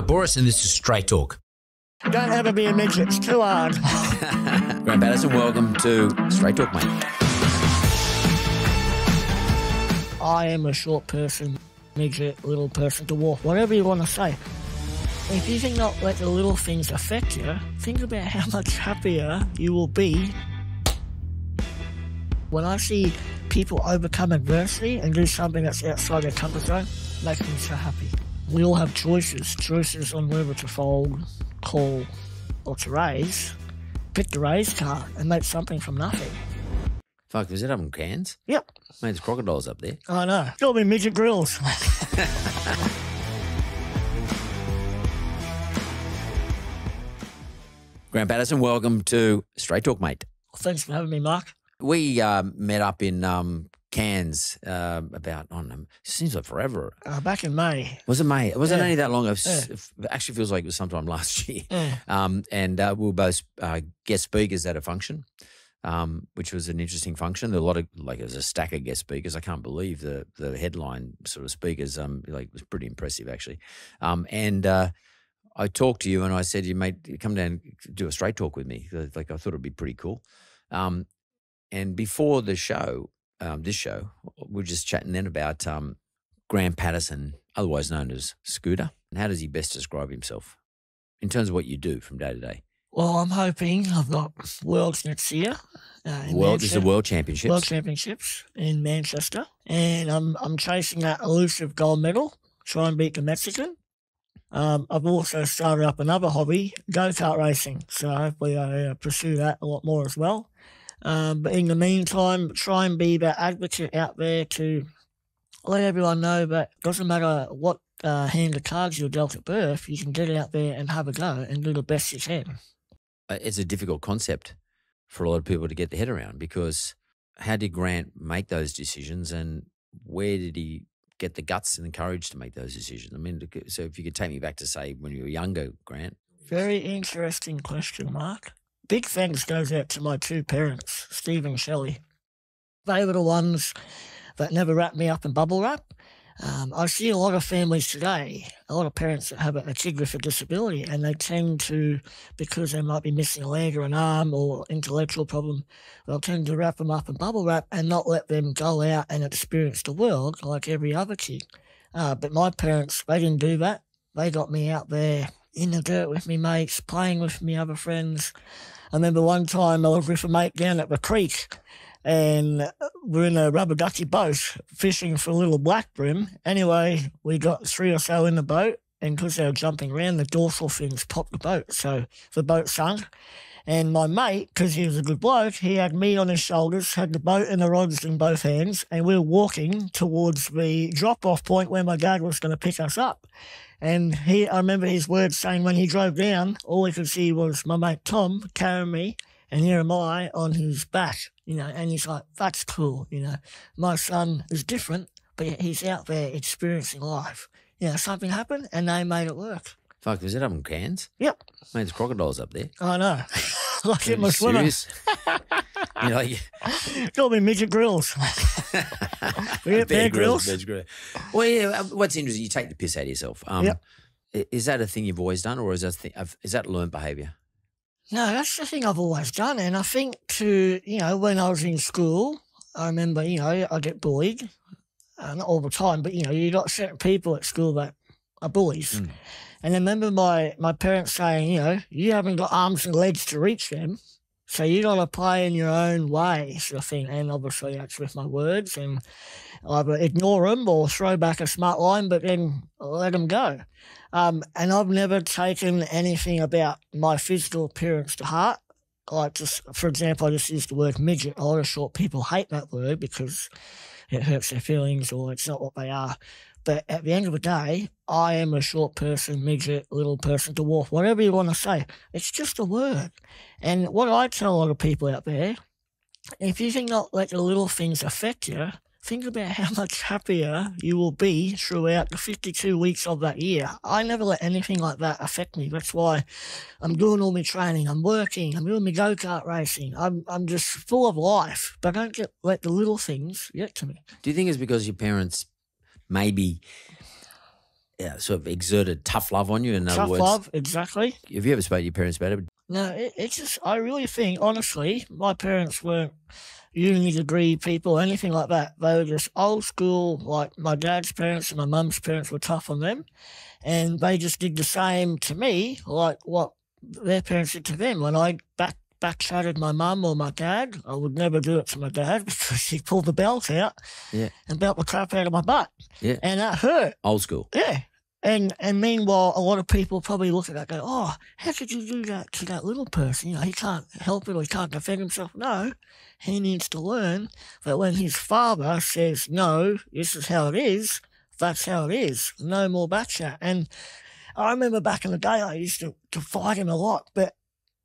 Mark Bouris, and this is Straight Talk. Don't ever be a midget. It's too hard. Grant Patterson, welcome to Straight Talk, mate. I am a short person, midget, little person to walk, whatever you want to say. If you think not let the little things affect you, think about how much happier you will be. When I see people overcome adversity and do something that's outside their comfort zone, makes me so happy. We all have choices, choices on whether to fold, call, or to raise. Pick the raise card and make something from nothing. Fuck, is it up in Cairns? Yep, Mate, there's crocodiles up there. I know. Got me midget Grylls. Grant Patterson, welcome to Straight Talk, mate. Thanks for having me, Mark. We um, met up in um, Cairns uh, about, I don't know, seems like forever. Uh, back in May. Was it May? It wasn't Yeah. only that long. It, was- Yeah. it actually feels like it was sometime last year. Yeah. Um, and uh, we were both uh, guest speakers at a function, um, which was an interesting function. There were a lot of like there's a stack of guest speakers. I can't believe the the headline sort of speakers. Um, like it was pretty impressive actually. Um, and uh, I talked to you and I said, "You mate, come down and do a straight talk with me." Like I thought it'd be pretty cool. Um, and before the show, um, this show, we are just chatting then about um, Graham Patterson, otherwise known as Scooter. And how does he best describe himself in terms of what you do from day to day? Well, I'm hoping I've got Worlds next year. Uh, World, this is the World Championships. World Championships in Manchester. And I'm, I'm chasing that elusive gold medal, try and beat the Mexican. Um, I've also started up another hobby, go kart racing. So hopefully I uh, pursue that a lot more as well. Um, but in the meantime, try and be that advocate out there to let everyone know that it doesn't matter what uh, hand of cards you're dealt at birth, you can get out there and have a go and do the best you can. Uh, it's a difficult concept for a lot of people to get their head around because how did Grant make those decisions and where did he get the guts and the courage to make those decisions? I mean, so if you could take me back to say when you were younger, Grant, Very interesting question, Mark. Big thanks goes out to my two parents, Steve and Shelley. They were the ones that never wrapped me up in bubble wrap. Um, I see a lot of families today, a lot of parents that have a, a kid with a disability, and they tend to, because they might be missing a leg or an arm or intellectual problem, they'll tend to wrap them up in bubble wrap and not let them go out and experience the world like every other kid. Uh, but my parents, they didn't do that. They got me out there in the dirt with me mates, playing with me other friends. I remember one time I was with a mate down at the creek and we're in a rubber ducky boat fishing for a little black bream. Anyway, we got three or so in the boat and because they were jumping around, the dorsal fins popped the boat. So the boat sunk. And my mate, because he was a good bloke, he had me on his shoulders, had the boat and the rods in both hands, and we were walking towards the drop off point where my dad was going to pick us up. And he, I remember his words saying when he drove down, all he could see was my mate Tom carrying me, and here am I on his back, you know. And he's like, "That's cool, you know. My son is different, but he's out there experiencing life. You know, something happened, and they made it work. Fuck, is it up in Cairns? Yep, Mate, there's crocodiles up there. I know. like you was swimmer. you know, like, Got me midget Grylls. Yeah, Bear Grylls. Bear Grylls. Well, yeah. uh, What's interesting, you take the piss out of yourself. Um, Yep. Is that a thing you've always done, or is that thi- is that learned behaviour? No, that's the thing I've always done. And I think to, you know, when I was in school, I remember, you know, I get bullied. Uh, not all the time, but, you know, you got certain people at school that are bullies. Mm. And I remember my, my parents saying, you know, you haven't got arms and legs to reach them. So you got to play in your own way, sort of thing. And obviously that's with my words and either ignore them or throw back a smart line, but then let them go. Um, and I've never taken anything about my physical appearance to heart. Like, just for example, I just used the word midget. A lot of short people hate that word because it hurts their feelings or it's not what they are. But at the end of the day, I am a short person, midget, little person, dwarf, whatever you want to say. It's just a word. And what I tell a lot of people out there, if you think not let the little things affect you, think about how much happier you will be throughout the 52 weeks of that year. I never let anything like that affect me. That's why I'm doing all my training, I'm working, I'm doing my go kart racing. I'm, I'm just full of life, but I don't get, let the little things get to me. Do you think it's because your parents maybe yeah, sort of exerted tough love on you. In other Tough words, love, exactly. have you ever spoke to your parents about it? No, it, it's just, I really think, honestly, my parents weren't uni degree people or anything like that. They were just old school, like my dad's parents and my mum's parents were tough on them. And they just did the same to me, like what their parents did to them. When I back backshotted my mum or my dad, I would never do it to my dad because he pulled the belt out Yeah. and belt the crap out of my butt. Yeah. And that hurt. Old school. Yeah. And and meanwhile, a lot of people probably look at that and go, oh, how could you do that to that little person? You know, he can't help it or he can't defend himself. No, he needs to learn that when his father says, no, this is how it is, that's how it is. No more backchat. And I remember back in the day, I used to, to fight him a lot, but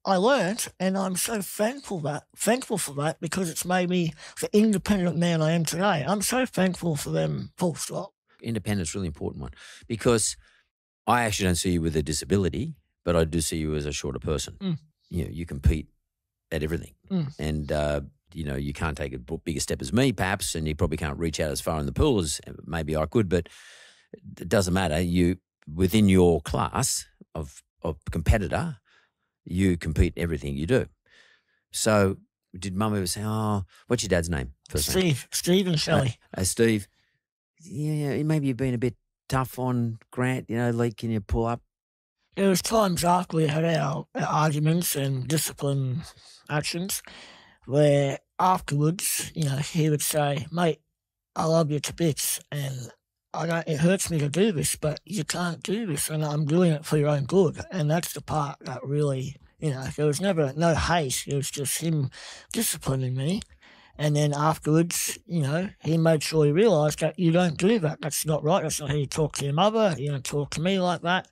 I learnt, and I'm so thankful that thankful for that because it's made me the independent man I am today. I'm so thankful for them. Full stop. Independence really important one because I actually don't see you with a disability, but I do see you as a shorter person. Mm. You know, you compete at everything, Mm. and uh, you know you can't take a bigger step as me, perhaps, and you probably can't reach out as far in the pool as maybe I could. But it doesn't matter. You within your class of of competitor, you compete in everything you do. So, did Mum ever say, "Oh, what's your dad's name?" First name? Steve, Steve and Shelley. Uh, Steve, yeah, maybe you've been a bit tough on Grant. You know, like, can you pull up? There was times after we had our, our arguments and discipline actions where afterwards, you know, he would say, mate, I love you to bits and I don't, it hurts me to do this, but you can't do this and I'm doing it for your own good. And that's the part that really, you know, there was never no hate. It was just him disciplining me. And then afterwards, you know, he made sure he realised that you don't do that. That's not right. That's not how you talk to your mother. You don't talk to me like that.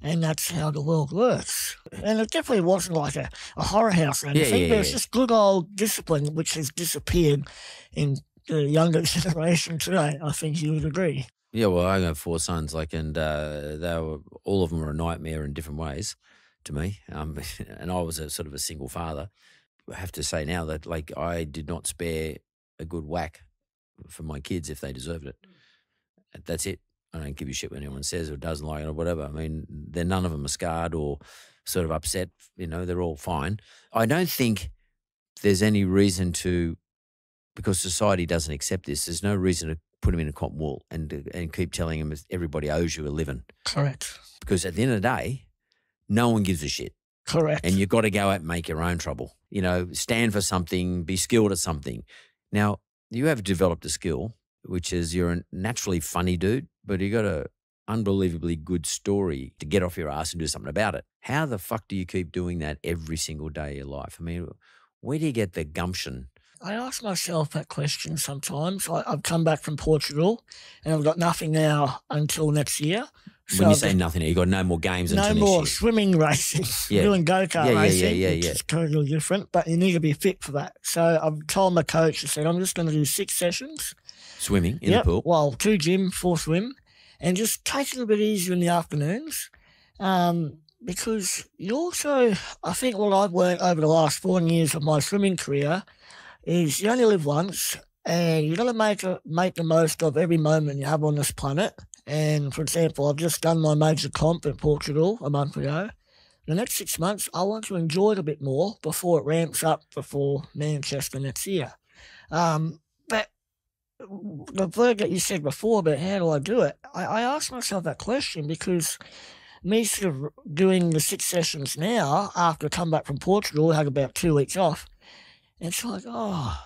And that's how the world works. And it definitely wasn't like a, a horror house or Yeah, anything. yeah, but it's just good old discipline, which has disappeared in the younger generation today. I think you would agree. Yeah, well, I have four sons, like, and uh, they were all of them were a nightmare in different ways to me. Um, and I was a sort of a single father. I have to say now that like I did not spare a good whack for my kids if they deserved it. That's it. I don't give a shit what anyone says or doesn't like it or whatever. I mean, they're none of them are scarred or sort of upset. You know, they're all fine. I don't think there's any reason to, because society doesn't accept this. There's no reason to put them in a cotton wool and uh, and keep telling them everybody owes you a living. Correct. Because at the end of the day, no one gives a shit, Correct. and you've got to go out and make your own trouble. You know, stand for something, be skilled at something. Now you have developed a skill, which is you're a naturally funny dude, but you got a unbelievably good story to get off your ass and do something about it. How the fuck do you keep doing that every single day of your life? I mean, where do you get the gumption? I ask myself that question sometimes. I, I've come back from Portugal and I've got nothing now until next year. So when you I've say nothing, you've got no more games no until more year. swimming racing, Yeah. doing go kart Yeah, yeah, yeah, racing, yeah, which yeah. is totally different. But you need to be fit for that. So I've told my coach, I said, I'm just going to do six sessions. Swimming in Yep, the pool. Well, two gym, four swim, and just take it a bit easier in the afternoons. Um, because you also, I think what I've learned over the last four years of my swimming career is you only live once and you got to make, make the most of every moment you have on this planet. And for example, I've just done my major comp in Portugal a month ago. The next six months, I want to enjoy it a bit more before it ramps up before Manchester next year. Um, but the word that you said before about how do I do it, I, I asked myself that question because me sort of doing the six sessions now after I come back from Portugal, I had about two weeks off. It's like, oh,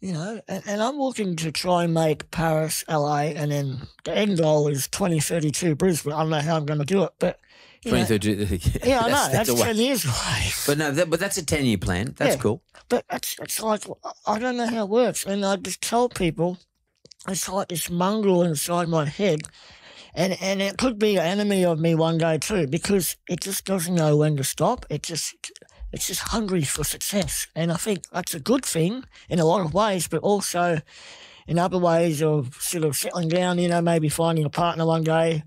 you know, and, and I'm looking to try and make Paris, LA, and then the end goal is 2032 Brisbane. I don't know how I'm going to do it, but. You know, 2032. yeah, I know. That's, way. 10 years away. But no, that, but that's a 10 year plan. That's Yeah. cool. But it's, it's like, I don't know how it works. And I just tell people, it's like this mongrel inside my head. And, and it could be an enemy of me one day too, because it just doesn't know when to stop. It just, it's just hungry for success. And I think that's a good thing in a lot of ways, but also in other ways of sort of settling down, you know, maybe finding a partner one day.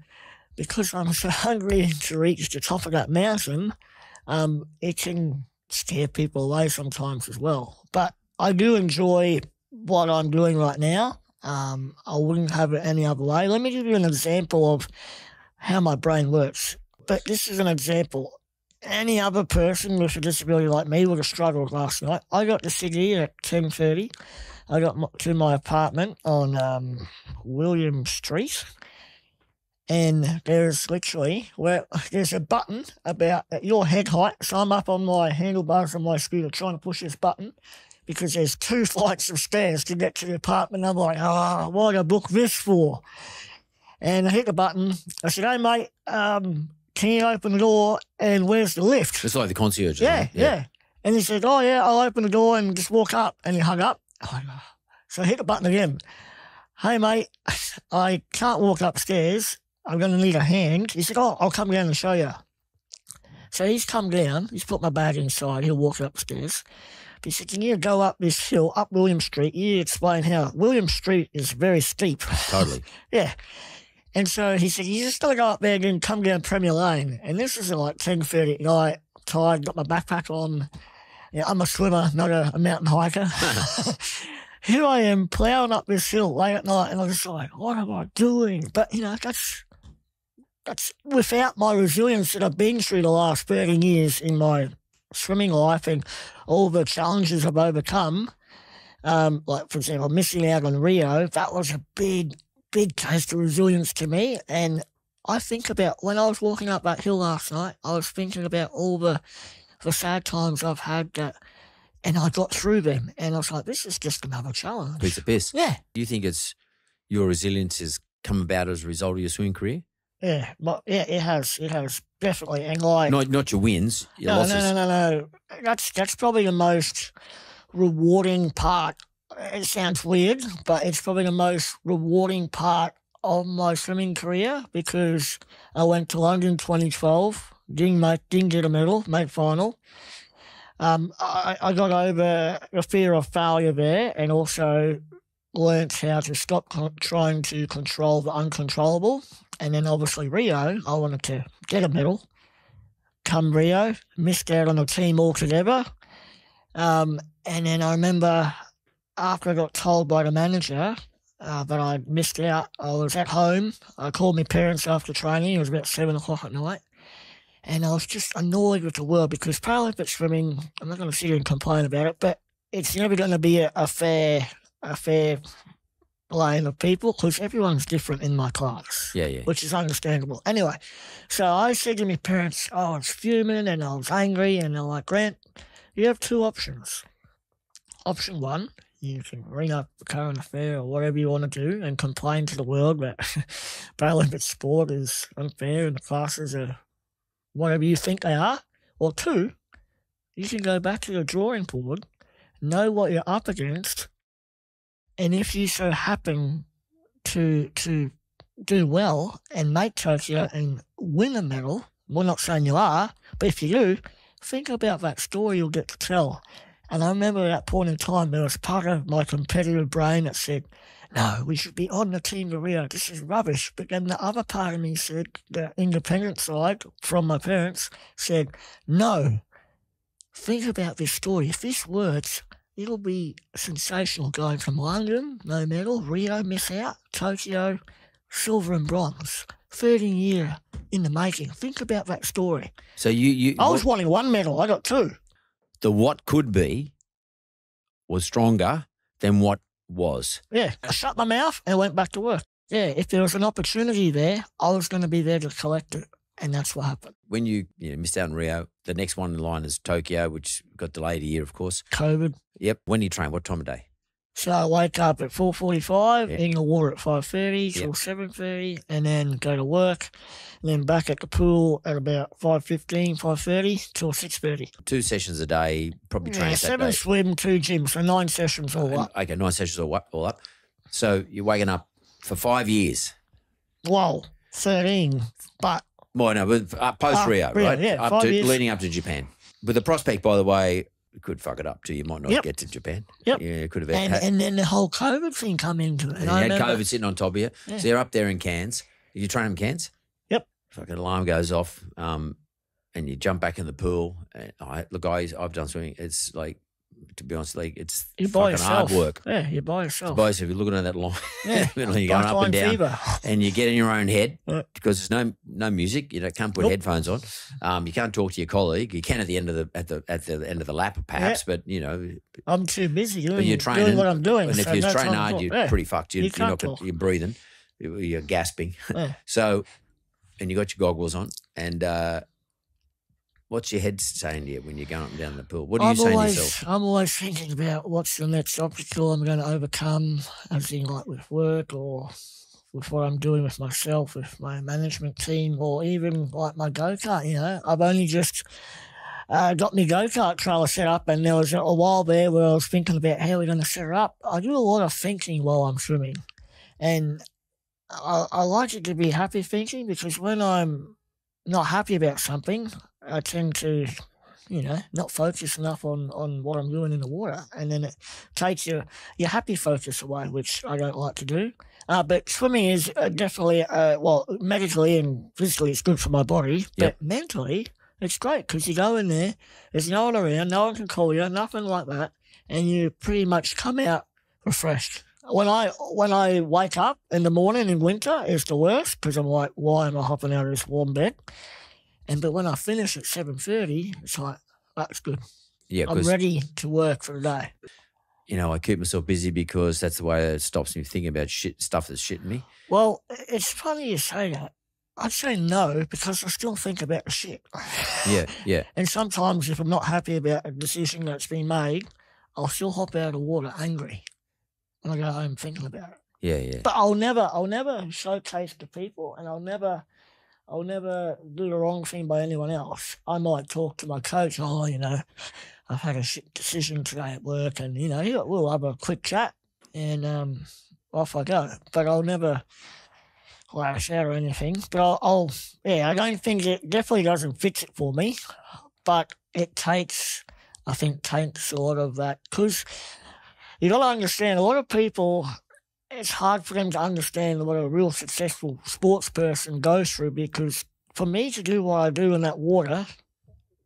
Because I'm so hungry to reach the top of that mountain, um, it can scare people away sometimes as well. But I do enjoy what I'm doing right now. Um, I wouldn't have it any other way. Let me give you an example of how my brain works. But this is an example. Any other person with a disability like me would have struggled last night. I got to Sydney at ten thirty. I got to my apartment on um, William Street, and there's literally where there's a button about at your head height. So I'm up on my handlebars on my scooter trying to push this button because there's two flights of stairs to get to the apartment. I'm like, oh, what did I book this for? And I hit the button. I said, hey, mate, um, can you open the door and where's the lift? It's like the concierge. isn't Yeah, yeah. And he said, oh, yeah, I'll open the door and just walk up. And he hung up. So I hit the button again. Hey, mate, I can't walk upstairs. I'm going to need a hand. He said, oh, I'll come down and show you. So he's come down. He's put my bag inside. He'll walk upstairs. He said, can you go up this hill, up William Street? You explain how William Street is very steep. Totally. Yeah. And so he said, you just got to go up there and come down Premier Lane. And this is at like 10.30 at night, tired, got my backpack on. Yeah, I'm a swimmer, not a, a mountain hiker. Here I am ploughing up this hill late at night, and I'm just like, what am I doing? But, you know, that's that's without my resilience that I've been through the last 30 years in my swimming life and all the challenges I've overcome. Um, like, for example, missing out on Rio, that was a big, big taste of resilience to me. And I think about when I was walking up that hill last night, I was thinking about all the, the sad times I've had that, and I got through them. And I was like, this is just another challenge. Piece of piss. Yeah, Do you think it's your resilience has come about as a result of your swimming career? yeah, but yeah, it has, it has definitely. And like, Not not your wins, your no, losses. no, no, no, no. That's that's probably the most rewarding part. It sounds weird, but it's probably the most rewarding part of my swimming career because I went to London 2012, didn't make, didn't get a medal, made final. Um, I, I got over the fear of failure there, and also learnt how to stop con- trying to control the uncontrollable. And then obviously Rio, I wanted to get a medal come Rio, missed out on the team altogether. Um, and then I remember after I got told by the manager uh, that I missed out, I was at home. I called my parents after training. It was about seven o'clock at night. And I was just annoyed with the world because Paralympic swimming, I'm not going to sit here and complain about it, but it's never going to be a, a fair, a fair lane of people because everyone's different in my class Yeah, yeah. which is understandable. Anyway, so I said to my parents, oh, I was fuming and I was angry, and they're like, Grant, you have two options. Option one, you can ring up the current affair or whatever you want to do and complain to the world that Paralympic sport is unfair and the classes are whatever you think they are. Or two, you can go back to the drawing board, know what you're up against, and if you so happen to to do well and make Tokyo and win a medal, we're not saying you are, but if you do, think about that story you'll get to tell. And I remember at that point in time, there was part of my competitive brain that said, no, we should be on the team to Rio. This is rubbish. But then the other part of me said, the independent side from my parents said, no, think about this story. If this works, it'll be sensational going from London, no medal, Rio, miss out, Tokyo, silver and bronze. 13 year in the making. Think about that story. So you you I was what- wanting one medal. I got two. The what could be was stronger than what was. Yeah, I shut my mouth and went back to work. Yeah, if there was an opportunity there, I was going to be there to collect it. And that's what happened. When you, you know, missed out on Rio, the next one in line is Tokyo, which got delayed a year, of course. COVID. Yep. When do you train? What time of day? So I wake up at 4.45, Yeah. in the water at 5.30 till 7.30, and then go to work. And then back at the pool at about 5.15, 5.30 till 6.30. Two sessions a day, probably Yeah, that seven swim, two gyms, so nine sessions all up. Okay, nine sessions all up, all up. So you're waking up for five years. Whoa, 13. But Well, no, but uh, post Ah, Rio, Rio, right? yeah, up to years. leading up to Japan. With the prospect, by the way, could fuck it up too. You might not Yep. get to Japan. Yep. Yeah, it could have and, had, and then the whole COVID thing come into it. and And you I had remember, COVID sitting on top of you. Yeah. So you're up there in Cairns. You train in Cairns? Yep. Fucking alarm goes off, um, and you jump back in the pool. And I look, I, I've done swimming. It's like To be honest, like it's You by fucking hard work. Yeah, you're by yourself. both if you're looking at that line, Yeah, you're going up and down, fever. and you get in your own head Yeah. because there's no no music. You know, can't put Nope. headphones on. Um, you can't talk to your colleague. You can at the end of the at the at the end of the lap, perhaps. But you know, I'm too busy doing, you're doing training, what I'm doing. and if you're no training to hard, you're Yeah. pretty fucked. You, You are not you're breathing, you're you're gasping. Yeah. so, and you got your goggles on, and uh, what's your head saying to you when you're going up and down the pool? What are you I'm saying always, to yourself? I'm always thinking about what's the next obstacle I'm going to overcome, in like with work or with what I'm doing with myself, with my management team, or even like my go kart. You know, I've only just uh, got my go kart trailer set up, and there was a, a while there where I was thinking about how we're going to set it up. I do a lot of thinking while I'm swimming, and I, I like it to be happy thinking because when I'm not happy about something, I tend to you know, not focus enough on, on what I'm doing in the water. And then it takes your, your happy focus away, which I don't like to do. Uh, but swimming is uh, definitely, uh, well, medically and physically, it's good for my body. Yep. But mentally, it's great because you go in there, there's no one around, no one can call you, nothing like that. And you pretty much come out refreshed. When I when I wake up in the morning in winter, it's the worst because I'm like, why am I hopping out of this warm bed? And but when I finish at seven thirty, it's like that's good. Yeah, I'm ready to work for the day. you know I keep myself busy because that's the way it stops me thinking about shit stuff that's shitting me. Well, it's funny you say that. I'd say no because I still think about the shit. Yeah, yeah, And sometimes if I'm not happy about a decision that's been made, I'll still hop out of water angry. And I go home thinking about it. yeah, yeah. But I'll never, I'll never showcase to people, and I'll never, I'll never do the wrong thing by anyone else. I might talk to my coach. Oh, you know, I've had a shit decision today at work, and you know, we'll have a quick chat, and um, off I go. But I'll never lash out or anything. But I'll, I'll, yeah, I don't think it definitely doesn't fix it for me, but it takes, I think, takes a lot of that because. You got to understand, a lot of people it's hard for them to understand what a real successful sports person goes through because for me to do what I do in that water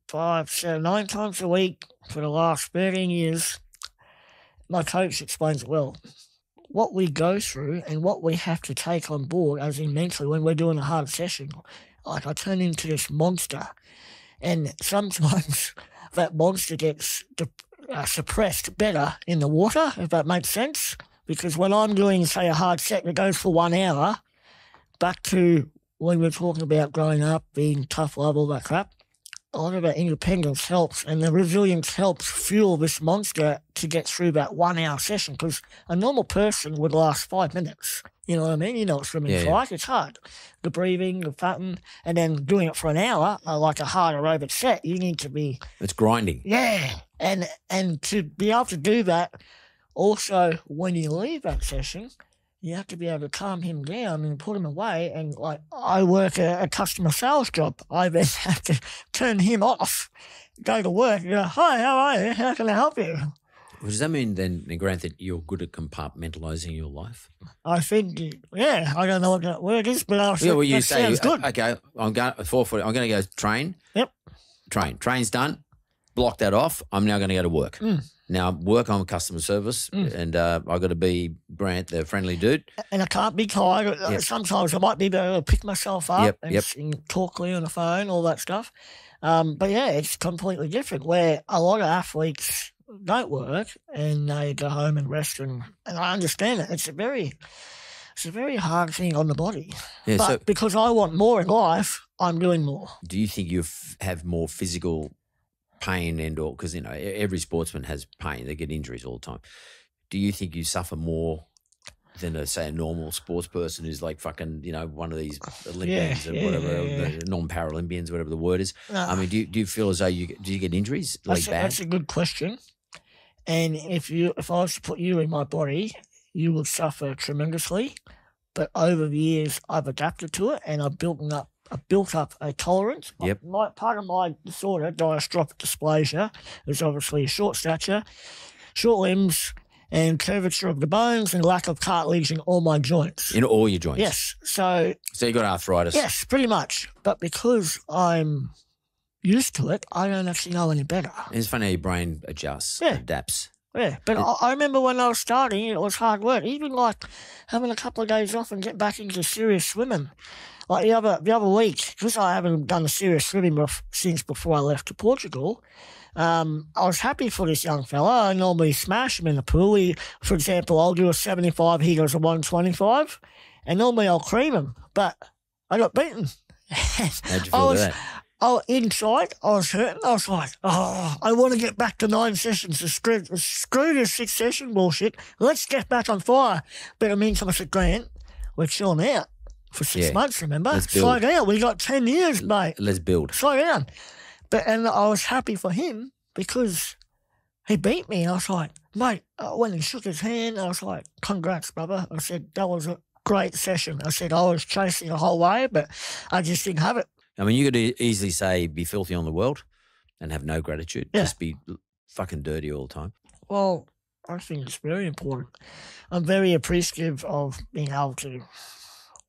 five, seven, nine times a week for the last 13 years, my coach explains well. What we go through and what we have to take on board, as in mentally, when we're doing a hard session, like I turn into this monster. And sometimes that monster gets de- uh, suppressed better in the water, if that makes sense because when I'm doing, say, a hard set that goes for one hour, back to when we were talking about growing up, being tough love, all that crap, a lot of that independence helps and the resilience helps fuel this monster to get through that one hour session because a normal person would last five minutes. You know what I mean? You know what swimming's Yeah, yeah. like. It's hard. The breathing, the fatting, and then doing it for an hour, uh, like a hard aerobic set, you need to be It's grinding. yeah, and and to be able to do that, also when you leave that session, you have to be able to calm him down and put him away. And like I work a, a customer sales job, I then have to turn him off, go to work, and go, "Hi, how are you? How can I help you?" Well, Does that mean then, Grant, that you're good at compartmentalizing your life? I think, yeah, I don't know what that word is, but I think Yeah, well, you say, sounds good. okay, I'm going four foot. I'm going to go train. Yep. Train. Train's done. Block that off. I'm now going to go to work. Mm. Now I work on customer service, Mm. and uh, I've got to be Grant, the friendly dude. and I can't be tired. Uh, Yep. Sometimes I might be able to pick myself up Yep, and, yep. and talk clear on the phone, all that stuff. Um, but yeah, it's completely different. Where a lot of athletes don't work and they go home and rest, and, and I understand it. It's a very, it's a very hard thing on the body. Yeah. but so, because I want more in life, I'm doing more. do you think you f- have more physical pain and or because you know every sportsman has pain, they get injuries all the time. Do you think you suffer more? Than a, say a normal sports person who's like fucking you know one of these Olympians or yeah, whatever yeah, yeah. non Paralympians whatever the word is. I mean, do you, do you feel as though you do you get injuries like that's, a, that's a good question. And if you, if I was to put you in my body, you would suffer tremendously. But over the years, I've adapted to it, and I've built up, I've built up a tolerance. Yep. My part of my disorder, diastrophic dysplasia, is obviously short stature, short limbs, and curvature of the bones, and lack of cartilage in all my joints. in all your joints. Yes. So So you got arthritis. Yes, pretty much. But because I'm used to it, I don't actually know any better. It's funny how your brain adjusts, Yeah. adapts. Yeah, but I, I remember when I was starting, it was hard work. Even like having a couple of days off and get back into serious swimming. Like the other the other week, because I haven't done a serious swimming since before I left to Portugal. Um, I was happy for this young fella. I normally smash him in the pool. He, for example, I'll do a seventy-five. He goes a one twenty-five, and normally I'll cream him. But I got beaten. How'd you feel I was- that? Oh, inside, I was hurting. I was like, oh, I want to get back to nine sessions. The screw, screw this six session bullshit. Let's get back on fire. But the meantime, I said, Grant, we're chilling out for six Yeah. months, remember? Slow down. We got 10 years, mate. Let's build. Slow down. But, and I was happy for him because he beat me. I was like, mate, when he shook his hand, I was like, congrats, brother. I said, that was a great session. I said, I was chasing the whole way, but I just didn't have it. I mean, you could easily say be filthy on the world and have no gratitude. Yeah. Just be fucking dirty all the time. Well, I think it's very important. I'm very appreciative of being able to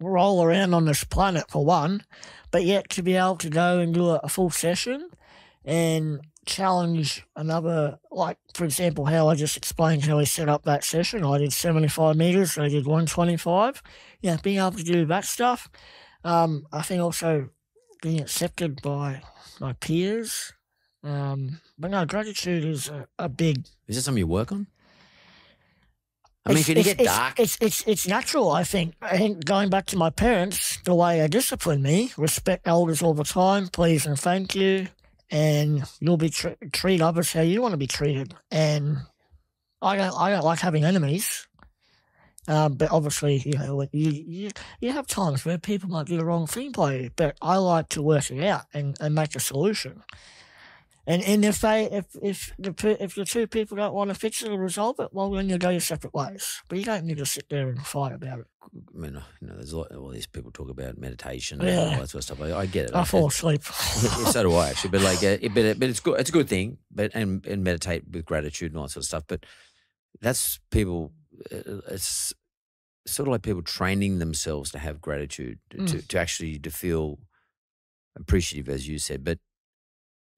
roll around on this planet for one, but yet to be able to go and do a, full session and challenge another, like, for example, how I just explained how we set up that session. I did 75 meters, I did 125. Yeah, being able to do that stuff. Um, I think also being accepted by my peers. Um, but no, gratitude is a, a big Is that something you work on? I mean, it's, can you get it's- dark? It's, it's it's natural, I think. I think going back to my parents, the way they discipline me, respect elders all the time, please and thank you, and you'll be tr- treat others how you want to be treated. And I don't I don't like having enemies. Um, but obviously, you know, you, you you have times where people might do the wrong thing by you. But I like to work it out and, and make a solution. And and if they if if the if the two people don't want to fix it or resolve it, well then you go your separate ways. But you don't need to sit there and fight about it. I mean, you know, there's a lot, all these people talk about meditation Yeah. and all that sort of stuff. I, I get it. I I- fall asleep. So do I actually. But like, uh, it, but, it, but it's good. It's a good thing. But and and meditate with gratitude and all that sort of stuff. But that's people. uh, It's sort of like people training themselves to have gratitude to Mm. to actually to feel appreciative, as you said. But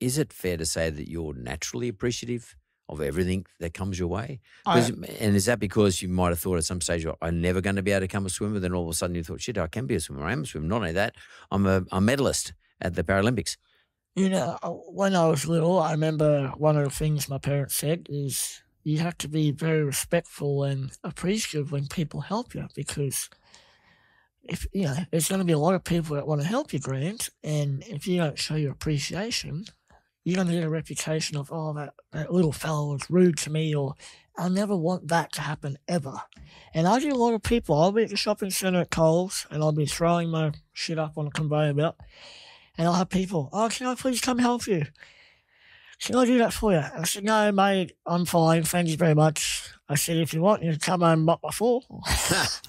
is it fair to say that you're naturally appreciative of everything that comes your way? I, and is that because you might have thought at some stage, "Oh, I'm never going to be able to become a swimmer? Then all of a sudden you thought, shit, I can be a swimmer. I am a swimmer. Not only that, I'm a, a medalist at the Paralympics. you know, when I was little, I remember one of the things my parents said is you have to be very respectful and appreciative when people help you because if you know, there's going to be a lot of people that want to help you, Grant, and if you don't show your appreciation, you're going to get a reputation of oh that, that little fellow was rude to me, or I never want that to happen ever. And I get a lot of people. I'll be at the shopping centre at Coles, and I'll be throwing my shit up on a conveyor belt, and I'll have people, oh, can I please come help you? Can I do that for you? I said, no, mate, I'm fine. Thank you very much. I said, if you want, you can come home and mop my floor.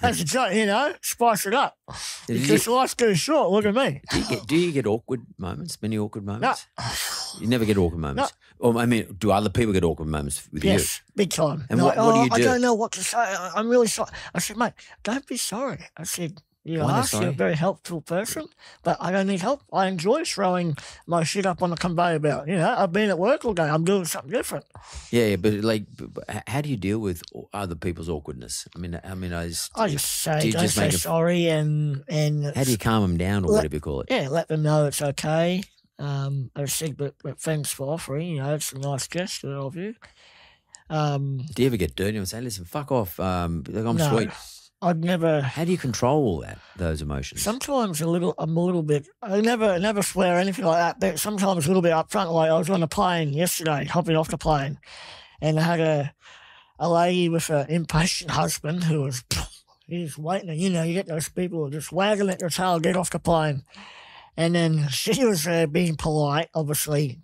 That's a joke, you know, spice it up. Did you, life's too short. Look at me. do, you get, do you get awkward moments? Many awkward No. You never get awkward moments. Or I mean, do other people get awkward moments with Yes, big time. And No, what- what do oh, you I do? don't know what to say. I- I'm really sorry. I said, mate, don't be sorry. I said, you Why asked, you're a very helpful person, but I don't need help. I enjoy throwing my shit up on the conveyor belt. You know, I've been at work all day. I'm doing something different. Yeah, yeah, but like, but, how do you deal with other people's awkwardness? I mean, I mean, I just, I just say, Do just say sorry and, and how do you calm them down or Let- whatever you call it? yeah, let them know it's okay. Um, I said, but, but thanks for offering. You know, it's a nice gesture of you. Um, Do you ever get dirty and say, "Listen, fuck off"? Um, like, I'm no, sweet. I'd never. How do you control all that? Those emotions. Sometimes a little, I'm a little bit. I never, never swear or anything like that. But sometimes a little bit upfront. Like I was on a plane yesterday, hopping off the plane, and I had a a lady with an impatient husband who was he's waiting. You know, you get those people who are just wagging at their tail, get off the plane, and then she was uh, being polite, obviously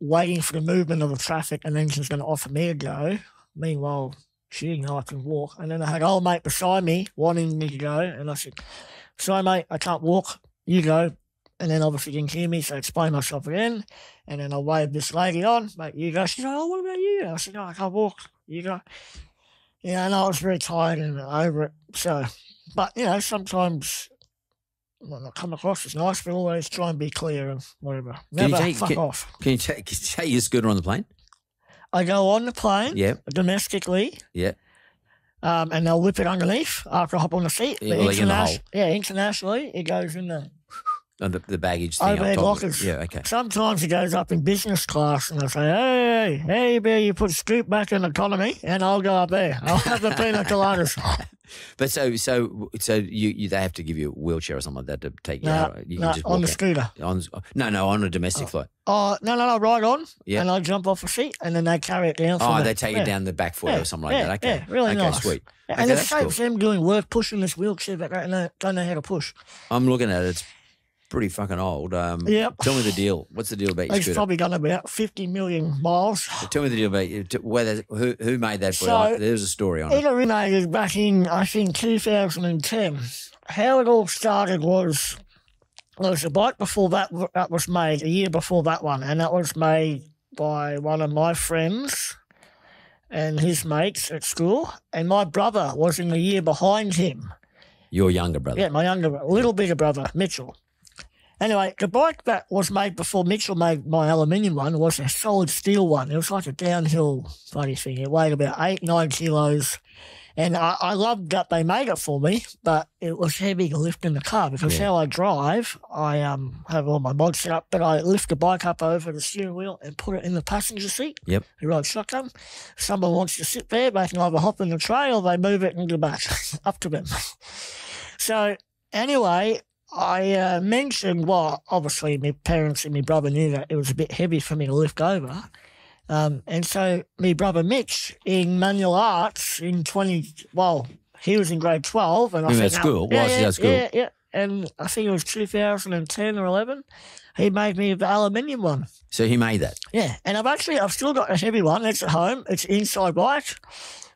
waiting for the movement of the traffic, and then she's going to offer me a go. Meanwhile, she didn't know I can walk. And then I had old mate beside me wanting me to go. And I said, Sorry, mate, I can't walk. You go. And then obviously didn't hear me, so I explained myself again. And then I waved this lady on, mate, you go. She's like, Oh, what about you? I said, No, I can't walk. You go. Yeah, and I was very tired and over it. So, but, you know, sometimes well, not come across it's nice, but always try and be clear and whatever. Can you Never take- fuck can- off. Can you take, can you take your scooter on the plane? I go on the plane Yeah, domestically, yeah. um, and they'll whip it underneath after I hop on the seat. Yeah, But like in the hole. yeah, internationally, it goes in the. On the, the baggage thing. Overhead lockers. Yeah, okay. Sometimes it goes up in business class, and I say, "Hey, hey, bear, you put Scoop back in economy, and I'll go up there. I'll have the pina coladas." But so so so you, you they have to give you a wheelchair or something like that to take you No, out. You no, just on the out. scooter. On, no, no, on a domestic uh, flight. Oh, no, no, no, right on. Yeah. And I jump off the seat, and then they carry it down. for Oh, me. they take Yeah. it down the back foot or something like yeah, that. Okay, yeah, really okay, nice. sweet. And Okay, it that's saves cool. them doing work pushing this wheelchair don't know, don't know how to push. I'm looking at it. It's pretty fucking old. Um, Yep. Tell me the deal. What's the deal about your It's scooter? probably done about 50 million miles. Tell me the deal about you. Whether who who made that for So- you? There's a story on It it. originated back in, I think, 2010. How it all started was there was a bike before that that was made, a year before that one, and that was made by one of my friends and his mates at school. And my brother was in the year behind him. Your younger brother. Yeah, my younger, little bigger brother, Mitchell. Anyway, the bike that was made before Mitchell made my aluminium one was a solid steel one. It was like a downhill bloody thing. It weighed about eight, nine kilos. And I, I loved that they made it for me, but it was heavy to lift in the car because Yeah. how I drive, I um have all my mods set up, but I lift the bike up over the steering wheel and put it in the passenger seat. Yep. You ride shotgun. Someone wants to sit there, they can either hop in the tray or they move it into the back. up to them. So anyway, I uh, mentioned, well, obviously my parents and my brother knew that it was a bit heavy for me to lift over. Um, and so my brother Mitch in manual arts in 20, well, he was in grade 12. And I think at school? Was at school? Yeah, yeah. And I think it was 2010 or 11. He made me the aluminium one. So he made that. Yeah, and I've actually I've still got a heavy one. It's at home. It's inside bike,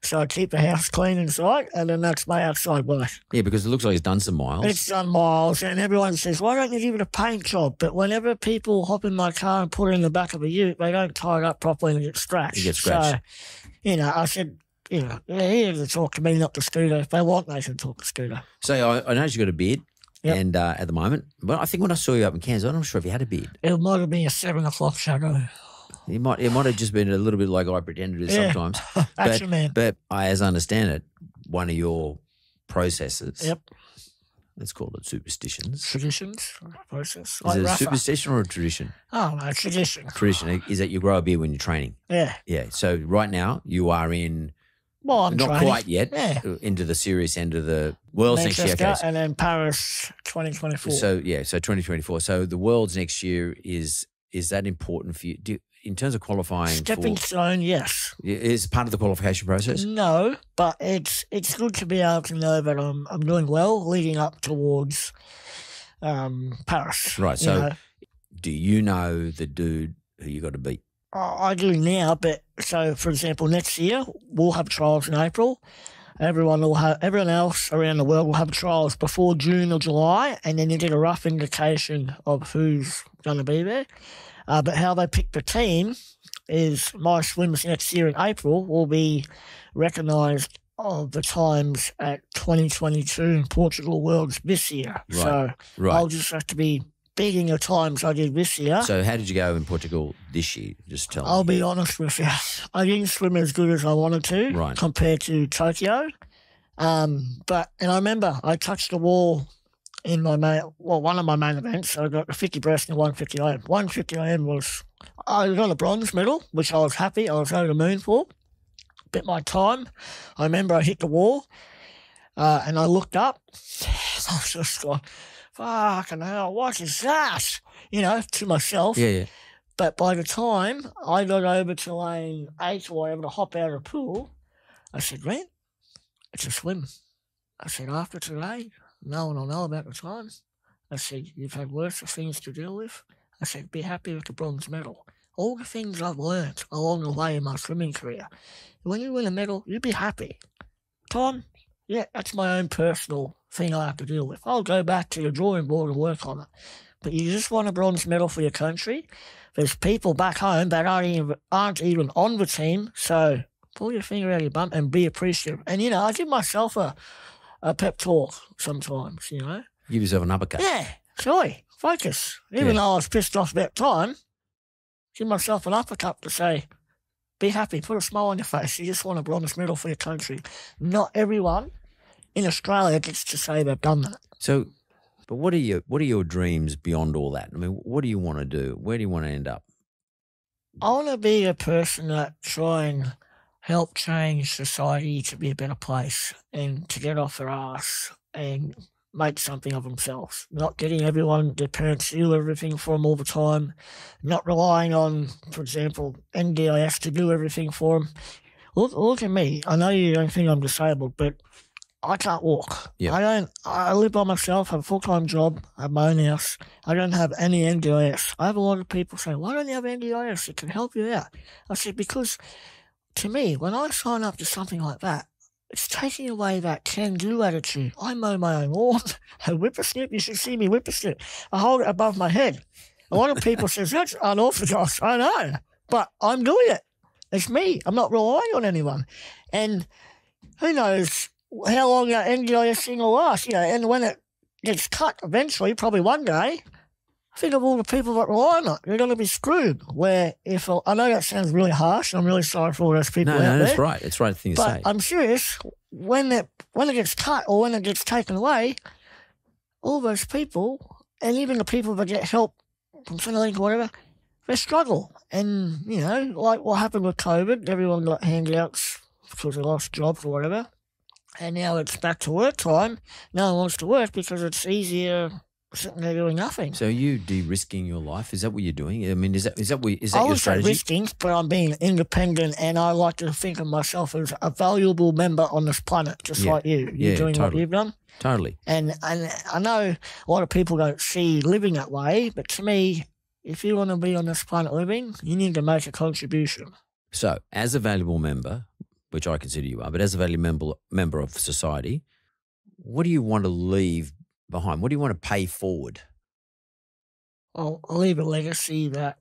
so I keep the house clean inside, and then that's my outside bike. Yeah, because it looks like he's done some miles. It's done miles, and everyone says, "Why don't you give it a paint job?" But whenever people hop in my car and put it in the back of a ute, they don't tie it up properly and it gets scratched. It gets scratched. So, you know, I said, you know, they're here to talk to me, not the scooter. If they want, they can talk to scooter. so I, I noticed you got a beard. Yep. And uh, at the moment, well, I think when I saw you up in Cairns, I'm not sure if you had a beard. It might have been a seven o'clock shadow. It might it might have just been a little bit like I pretended to Yeah. sometimes. Action man. But I, as I understand it, one of your processes, Yep. let's call it superstitions. Traditions process. Is Like it a Rafa. superstition or a tradition? Oh no, tradition. Tradition is that you grow a beard when you're training. Yeah. Yeah. So right now you are in Well, I'm not training. quite yet Yeah. uh, into the serious end of the world's next year. Manchester Okay. and then Paris 2024. So yeah, so 2024. So the world's next year is is that important for you? Do, in terms of qualifying Stepping for stone, yes. is part of the qualification process. No, but it's it's good to be able to know that I'm I'm doing well leading up towards um, Paris. Right, you so- know. Do you know the dude who you got to beat? I I do now, but so for example, next year we'll have trials in April. Everyone will have everyone else around the world will have trials before June or July, and then you get a rough indication of who's going to be there. Uh, but how they pick the team is my swims next year in April will be recognised of the times at 2022 in Portugal Worlds this year. Right, So Right. I'll just have to be beating the times I did this year. So how did you go in Portugal this year? Just tell me. I'll me. be honest with you. I didn't swim as good as I wanted to Right. compared to Tokyo. Um, but and I remember I touched the wall in my main, well, one of my main events. I got a 50 breast and 150 IM. 150 IM was I got a bronze medal, which I was happy. I was over the moon for. Bit my time. I remember I hit the wall, uh, and I looked up. I was just going, "Fucking hell, what is that?" You know, to myself. Yeah, yeah. But by the time I got over to lane eight or whatever to hop out of the pool, I said, Grant, it's a swim. I said, after today, no one will know about the time. I said, you've had worse things to deal with. I said, be happy with the bronze medal. All the things I've learnt along the way in my swimming career. When you win a medal, you be happy. Time, yeah, that's my own personal thing I have to deal with. I'll go back to the drawing board and work on it. But you just want a bronze medal for your country. There's people back home that aren't even, aren't even on the team. So pull your finger out of your bum and be appreciative. And, you know, I give myself a, a pep talk sometimes, you know. Give yourself an uppercut. Yeah, sorry, focus. Even Yeah. though I was pissed off that time, give myself an uppercut to say, be happy, put a smile on your face. You just want a bronze medal for your country. Not everyone in Australia gets to say they've done that. So, but what are your what are your dreams beyond all that? I mean, what do you want to do? Where do you want to end up? I want to be a person that try and help change society to be a better place and to get off their ass and make something of themselves. Not getting everyone, their parents to do everything for them all the time. Not relying on, for example, NDIS to do everything for them. Look, look at me. I know you don't think I'm disabled, but I can't walk. Yeah. I don't. I live by myself. Have a full time job. I have my own house. I don't have any NDIS. I have a lot of people say, "Why don't you have NDIS? It can help you out." I said because, to me, when I sign up to something like that, it's taking away that can-do attitude. I mow my own oh, lawn. I whippersnip. You should see me whippersnip. I hold it above my head. A lot of people says that's unorthodox. I know, but I'm doing it. It's me. I'm not relying on anyone, and who knows how long that NDIS thing will last, you know, and when it gets cut eventually, probably one day, think of all the people that rely on it. They're going to be screwed. Where if, I know that sounds really harsh, I'm really sorry for all those people No, out no, there. that's right. That's right thing to But say. I'm serious, when it, when it gets cut or when it gets taken away, all those people, and even the people that get help from Centrelink or whatever, they struggle. And, you know, like what happened with COVID, everyone got handouts because they lost jobs or whatever. And now it's back to work time. No one wants to work because it's easier sitting there doing nothing. So you de-risking your life? Is that what you're doing? I mean, is that is that what, is that I your was strategy? risking, but I'm being independent, and I like to think of myself as a valuable member on this planet, just Yeah. like you. You're Yeah, doing what totally. you've done, Totally. and and I know a lot of people don't see living that way, but to me, if you want to be on this planet living, you need to make a contribution. So, as a valuable member, which I consider you are, but as a valuable member member of society, what do you want to leave behind? What do you want to pay forward? I'll, I'll leave a legacy that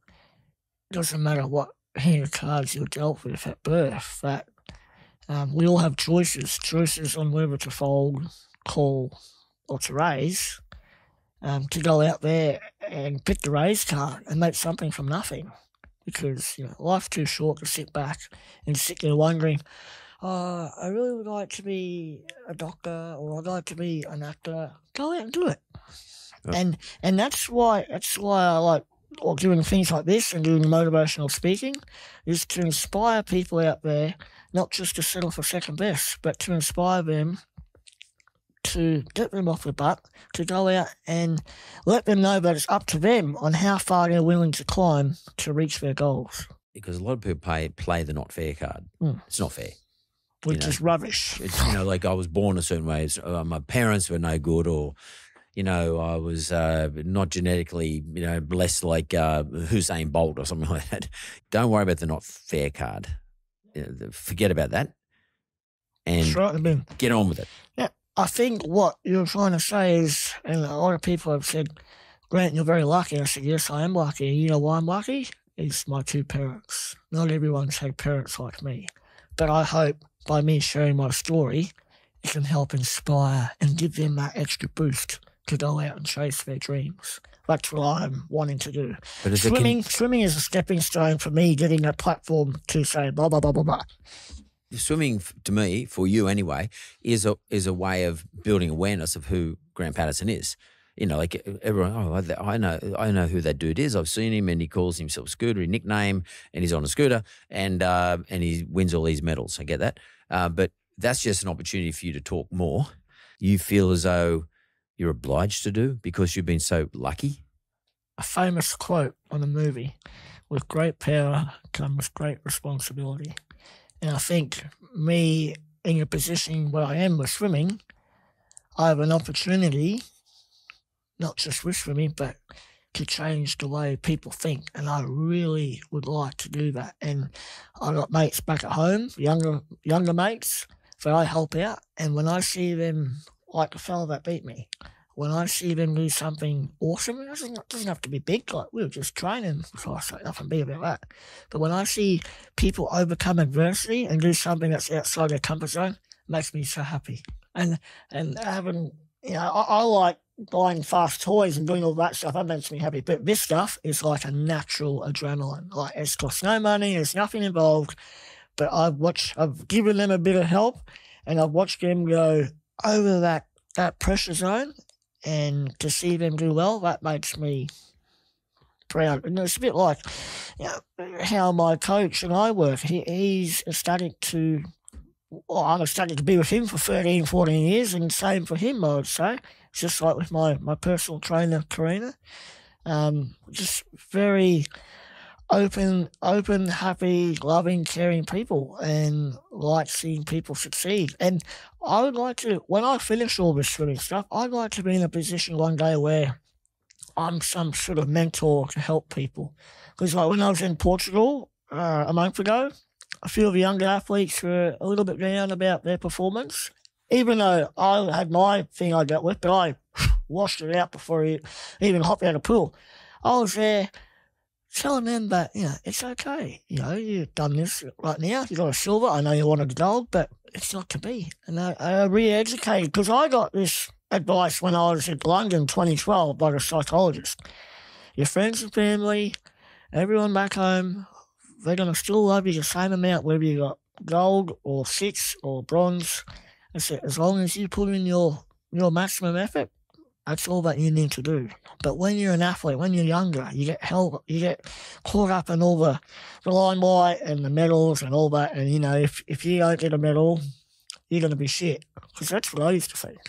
doesn't matter what hand of cards you're dealt with at birth, that um, we all have choices, choices on whether to fold, call, or to raise, um, to go out there and pick the raise card and make something from nothing. Because, you know, life's too short to sit back and sit there wondering, uh, I really would like to be a doctor or I'd like to be an actor. Go out and do it. Yeah. And and that's why that's why I like or doing things like this and doing motivational speaking is to inspire people out there, not just to settle for second best, but to inspire them to get them off the butt, to go out and let them know that it's up to them on how far they're willing to climb to reach their goals, Because a lot of people play play the not fair card. Mm. It's not fair. Which know, is rubbish. It's you know like I was born a certain way. It's, uh, my parents were no good, or you know I was uh, not genetically you know blessed like uh, Usain Bolt or something like that. Don't worry about the not fair card. You know, the- Forget about that, and right the bin. get on with it. Yeah, I think what you're trying to say is, and a lot of people have said, Grant, you're very lucky. I said, yes, I am lucky. You know why I'm lucky? It's my two parents. Not everyone's had parents like me. But I hope by me sharing my story, it can help inspire and give them that extra boost to go out and chase their dreams. That's what I'm wanting to do. But is it con- Swimming, swimming is a stepping stone for me getting a platform to say blah, blah, blah, blah, blah. swimming to me, for you anyway, is a is a way of building awareness of who Grant Patterson is. You know, like everyone, oh, I- know, I know who that dude is. I've seen him, and he calls himself Scooter, his nickname, and he's on a scooter, and uh, and he wins all these medals. I get that, uh, but that's just an opportunity for you to talk more. You feel as though you're obliged to do because you've been so lucky. a famous quote on a movie with great power comes great responsibility. And I think me in a position where I am with swimming, I have an opportunity, not just swimming, but to change the way people think. And I really would like to do that. And I got mates back at home, younger younger mates, that I help out. And when I see them, like the fella that beat me, when I see them do something awesome, it doesn't, it doesn't have to be big. Like we were just training, so I say nothing big about that. But when I see people overcome adversity and do something that's outside their comfort zone, makes me so happy. And and having, you know, I, I like buying fast toys and doing all that stuff, that makes me happy. But this stuff is like a natural adrenaline. Like it's cost no money, there's nothing involved. But I've watched, I've given them a bit of help, and I've watched them go over that that pressure zone, and to see them do well, that makes me proud. And it's a bit like you know, how my coach and I work. He, he's ecstatic to well, I'm ecstatic to be with him for 13, 14 years, and same for him, I would say. It's just like with my, my personal trainer, Karina. Um, just very open, open, happy, loving, caring people, and like seeing people succeed. And I would like to, when I finish all this swimming stuff, I'd like to be in a position one day where I'm some sort of mentor to help people. Because like when I was in Portugal uh, a month ago, a few of the younger athletes were a little bit down about their performance. Even though I had my thing I dealt with, but I washed it out before he even hopped out of the pool. I was there telling them that, you know, it's okay. You know, you've done this right now. You got a silver. I know you wanted a gold, but it's not to be. And I, I re-educated because I got this advice when I was in London 2012 by a psychologist. Your friends and family, everyone back home they're going to still love you the same amount whether you got gold or six or bronze. As long as you put in your, your maximum effort, that's all that you need to do. But when you're an athlete, when you're younger, you get held, you get caught up in all the, the limelight and the medals and all that. And you know, if if you don't get a medal, you're going to be shit. Because that's what I used to think